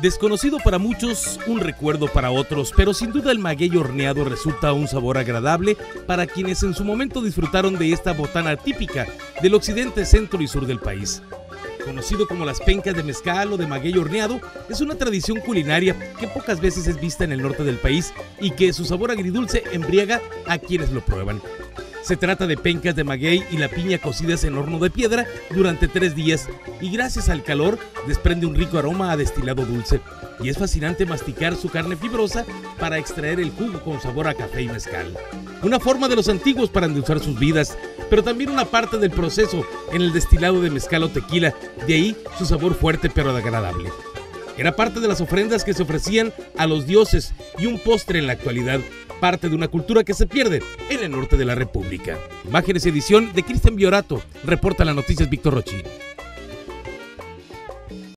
Desconocido para muchos, un recuerdo para otros, pero sin duda el maguey horneado resulta un sabor agradable para quienes en su momento disfrutaron de esta botana típica del occidente, centro y sur del país. Conocido como las pencas de mezcal o de maguey horneado, es una tradición culinaria que pocas veces es vista en el norte del país y que su sabor agridulce embriaga a quienes lo prueban. Se trata de pencas de maguey y la piña cocidas en horno de piedra durante tres días y gracias al calor desprende un rico aroma a destilado dulce. Y es fascinante masticar su carne fibrosa para extraer el jugo con sabor a café y mezcal. Una forma de los antiguos para endulzar sus vidas, pero también una parte del proceso en el destilado de mezcal o tequila, de ahí su sabor fuerte pero agradable. Era parte de las ofrendas que se ofrecían a los dioses y un postre en la actualidad, parte de una cultura que se pierde en el norte de la República. Imágenes y edición de Cristian Biorato. Reporta las noticias Víctor Rochín.